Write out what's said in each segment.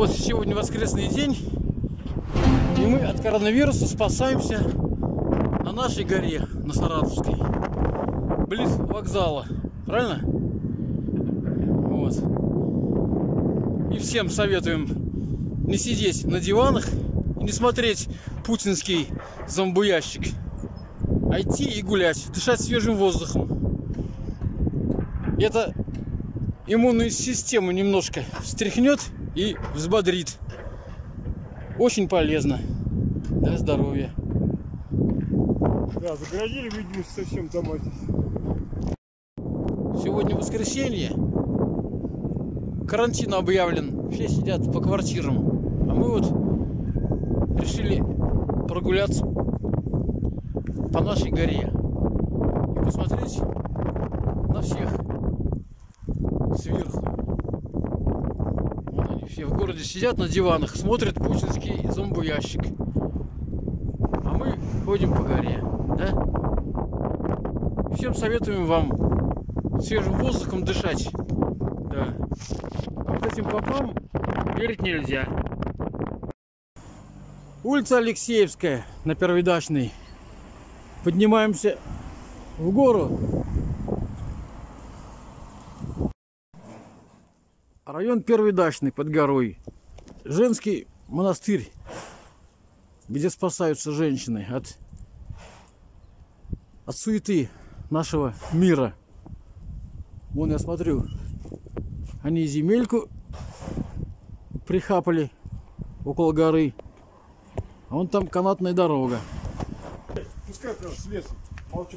Вот сегодня воскресный день, и мы от коронавируса спасаемся на нашей горе, на Саратовской, близ вокзала. Правильно? Вот. И всем советуем не сидеть на диванах и не смотреть путинский зомбоящик, а идти и гулять, дышать свежим воздухом. Это иммунную систему немножко встряхнет и взбодрит. Очень полезно для здоровья. Да, загородили, видимо, совсем дома здесь. Сегодня воскресенье. Карантин объявлен. Все сидят по квартирам. А мы вот решили прогуляться по нашей горе и посмотреть на всех сверху. Все в городе сидят на диванах, смотрят путинский зомбоящик. А мы ходим по горе, да? Всем советуем вам свежим воздухом дышать. Да. А вот этим попам верить нельзя. Улица Алексеевская на Первидачной. Поднимаемся в гору. Район Первидачный под горой. Женский монастырь, где спасаются женщины от, от суеты нашего мира. Вон я смотрю, они земельку прихапали около горы. А вон там канатная дорога.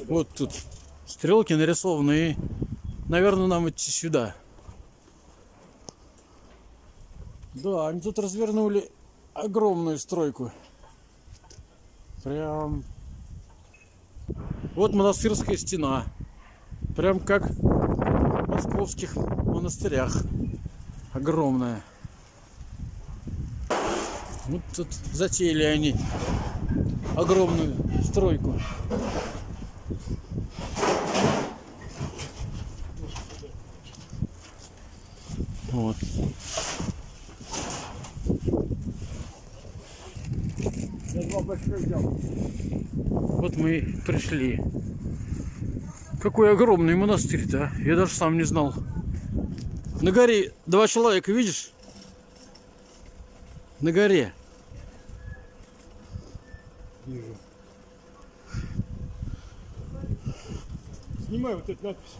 Вот тут стрелки нарисованы. И, наверное, нам идти сюда. Да, они тут развернули огромную стройку. Прям... Вот монастырская стена. Прям как в московских монастырях. Огромная. Вот тут затеяли они огромную стройку. Вот. Больших взял. Вот мы и пришли. Какой огромный монастырь-то, а? я даже сам не знал. На горе два человека, видишь? На горе. Вижу. Снимай вот эту надпись.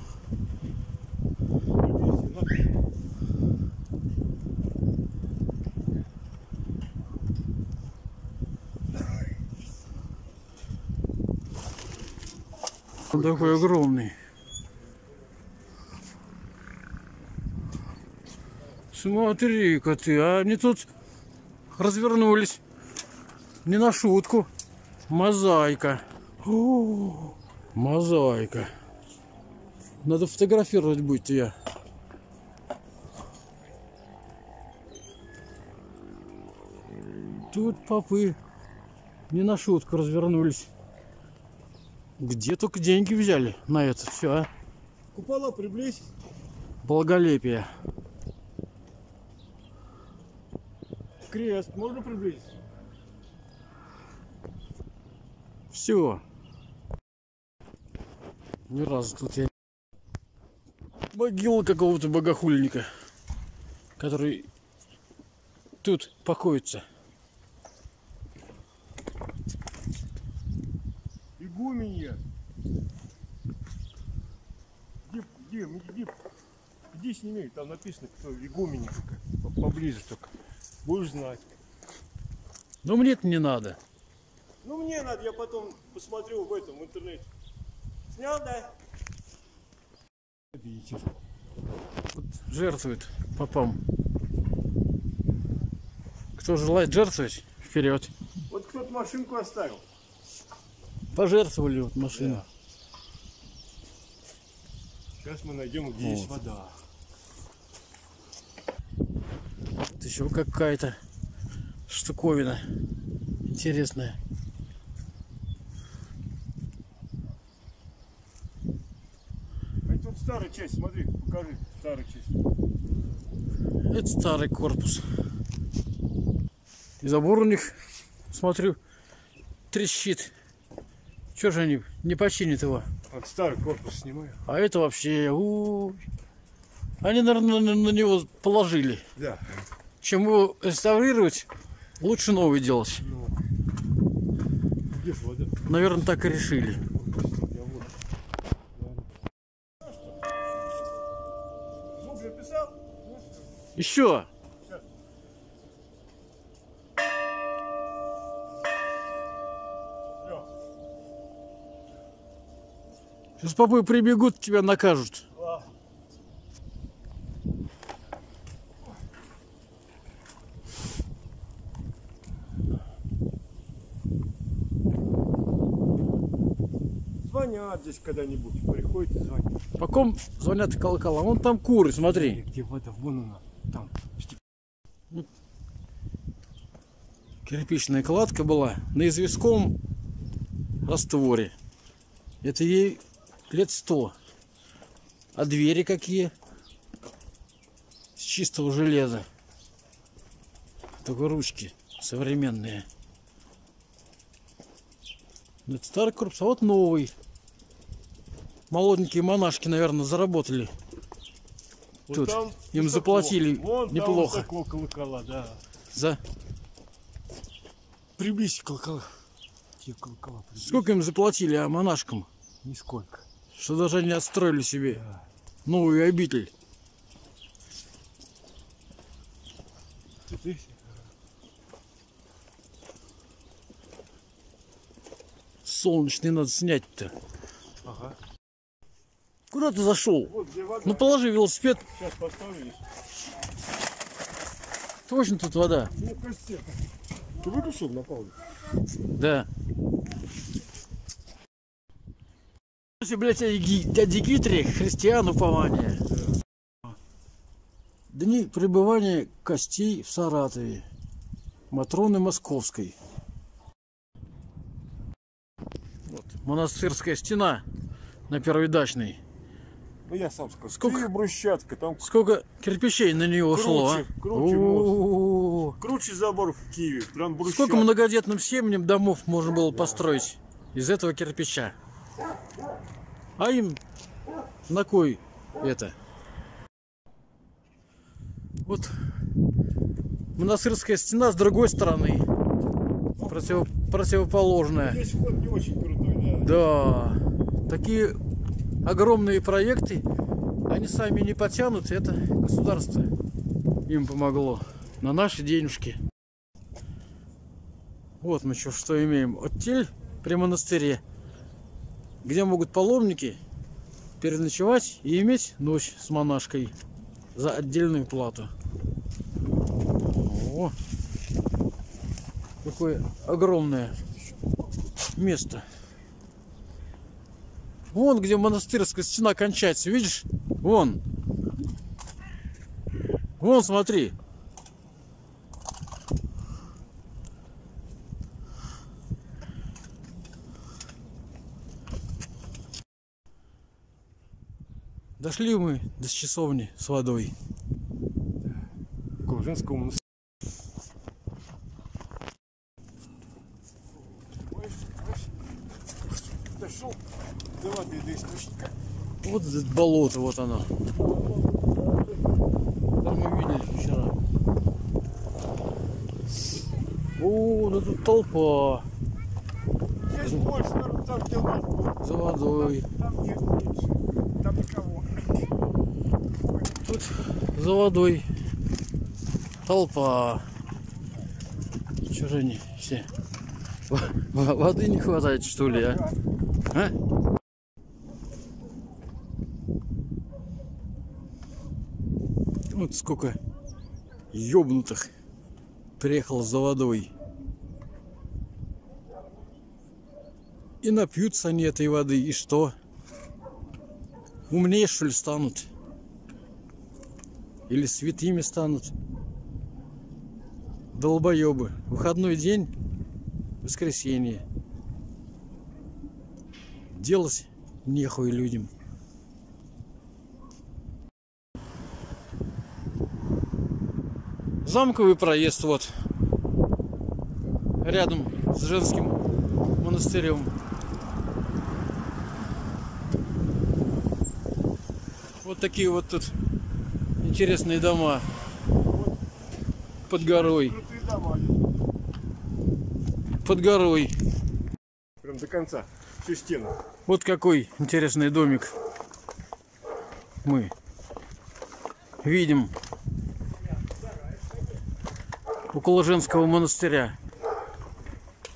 Надпись, Он такой огромный. Смотри-ка ты, а они тут развернулись. Не на шутку. Мозаика. О, мозаика. Надо фотографировать будет я. Тут попы не на шутку развернулись. Где только деньги взяли на это все, а? Купола приблизь. Благолепие. Крест можно приблизить? Все. Ни разу тут я... Могила какого-то богохульника, который тут покоится. Иди, иди, иди, иди сними, там написано, кто. По- Поближе только. Будешь знать. Но мне это не надо. Ну мне надо, я потом посмотрю в этом, в интернете. Снял, да? Видите. Вот жертвует попам. Кто желает жертвовать, вперед. Вот кто-то машинку оставил. Пожертвовали вот машину. Сейчас мы найдем, где есть Вот. вода. Вот еще какая-то штуковина интересная. А это старая часть, смотри, покажи, старая часть. Это старый корпус. И забор у них, смотрю, трещит. Чего же они не починят его? Вот старый корпус снимаю. А это вообще... у Они, наверное, на, на него положили. Да. Чем его реставрировать, лучше новый делать. Ну. Где ж вода? Наверное, так и решили. Звук записал? Еще! Сейчас попы прибегут, тебя накажут. Звонят здесь когда-нибудь, приходят и звонят. По ком звонят колокола? Вон там куры, смотри. Где вода? Вон она, там. Кирпичная кладка была на известковом растворе. Это ей лет сто. А двери какие? С чистого железа. Только ручки современные. Ну, Это старый корпус, а вот новый. Молоденькие монашки, наверное, заработали. Вот Тут там им высоко. заплатили Вон там неплохо. высоко колокола, да. За Приблизь колокола. Те колокола приблизь. сколько им заплатили, а монашкам? Нисколько. Что даже они отстроили себе новую обитель. Солнечный надо снять-то. Ага. Куда ты зашел? Вот. Ну положи велосипед. Сейчас поставлю. Точно тут вода. Кажется, ты выключил на паузу? Да. Слушай, блядь, дяди Гитри, христиан упования. Дни пребывания костей в Саратове. Матроны Московской. Вот, монастырская стена на первой дачной. Ну я сам скажу. Сколько? Брусчатка, там Сколько кирпичей на нее ушло, а? Круче, круче круче забор в Киеве. Прям брусчатка. Сколько многодетным семьям домов можно было построить из этого кирпича? А им на кой это? Вот монастырская стена с другой стороны. Против, противоположная. Здесь вход не очень крутой, да. Да. Такие огромные проекты, они сами не потянут, это государство им помогло. На наши денежки. Вот мы что, что имеем. Отель при монастыре, где могут паломники переночевать и иметь ночь с монашкой за отдельную плату. О, какое огромное место. Вон где монастырская стена кончается, видишь? Вон. Вон, смотри. Дошли мы до часовни с водой. Около женского монастыря. Дошел до воды, до источника. Вот это болото, вот оно. Там мы видели вчера. О, да тут толпа Больше, наверное, там, где было. за водой. Там нет меньше. Там никого. Тут за водой толпа. Же они все? Воды не хватает, что ли, а? А? Вот сколько ёбнутых приехало за водой. И напьются они этой воды, и что? Умнее, что ли, станут? Или святыми станут? Долбоебы. Выходной день, воскресенье. Делать нехуй людям. Замковый проезд вот. рядом с женским монастырем. Вот такие вот тут интересные дома под горой. Под горой. Прям до конца. Всю стену. Вот какой интересный домик мы видим около женского монастыря.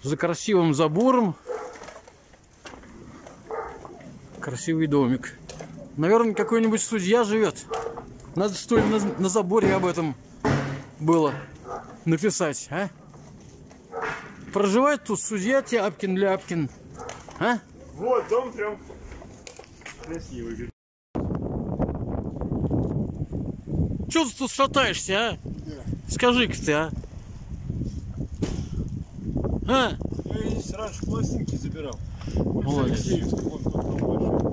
За красивым забором красивый домик. Наверное, какой-нибудь судья живет. Надо что ли на, на заборе об этом было написать, а? Проживает тут судья Тяпкин-Ляпкин. А? Вот дом прям красивый. Чего ты тут шатаешься, а? Скажи-ка ты, а? А? Я здесь раньше пластинки забирал. Молодец.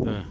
Да.